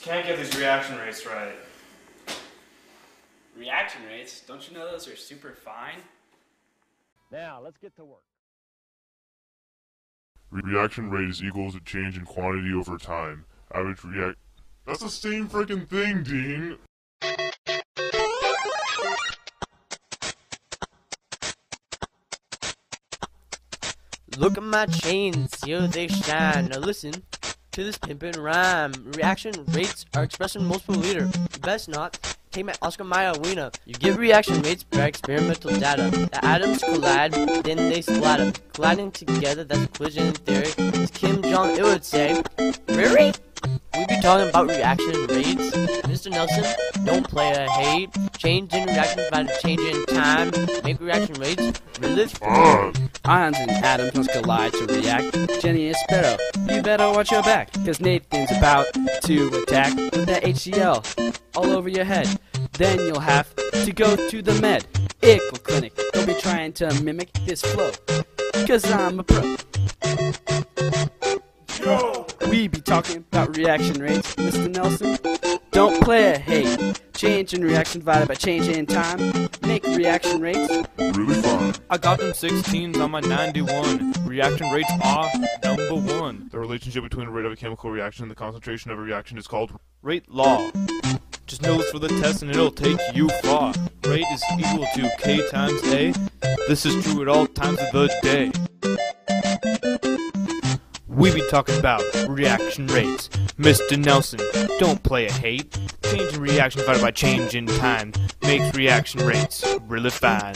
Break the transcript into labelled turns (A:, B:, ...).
A: Just can't get these reaction rates right.
B: Reaction rates? Don't you know those are super fine?
C: Now, let's get to work.
D: Reaction rate is equal to change in quantity over time. Average react. That's the same freaking thing, Dean!
E: Look at my chains, yo, they shine. Now listen to this pimpin' rhyme. Reaction rates are expressed in moles per liter. Best not take my Oscar Mayer wiener. You get reaction rates by experimental data. The atoms collide, then they splatter. Colliding together, that's collision theory. As Kim Jong Il would say, Really? We talking about reaction rates. Mr. Nelson, don't play a hate. Change in reaction by the change in time. Make reaction rates really
D: Ah!
B: Ions and atoms must collide to react. Jenny Espero, you better watch your back, cause Nathan's about to attack with that HCl all over your head. Then you'll have to go to the med. Ickle clinic. Don't be trying to mimic this flow. Cause I'm a pro. We be talking about reaction rates, Mr. Nelson. Don't play a hate. Change in reaction divided by change in time. Make reaction rates
D: Really fine.
A: I got them 16s on my 91. Reaction rates are number one.
D: The relationship between the rate of a chemical reaction and the concentration of a reaction is called
A: Rate law. Just know this for the test and it'll take you far. Rate is equal to K times A. This is true at all times of the day. We be talking about reaction rates. Mr. Nelson, don't play a hate. Change in reaction divided by change in time makes reaction rates really fine.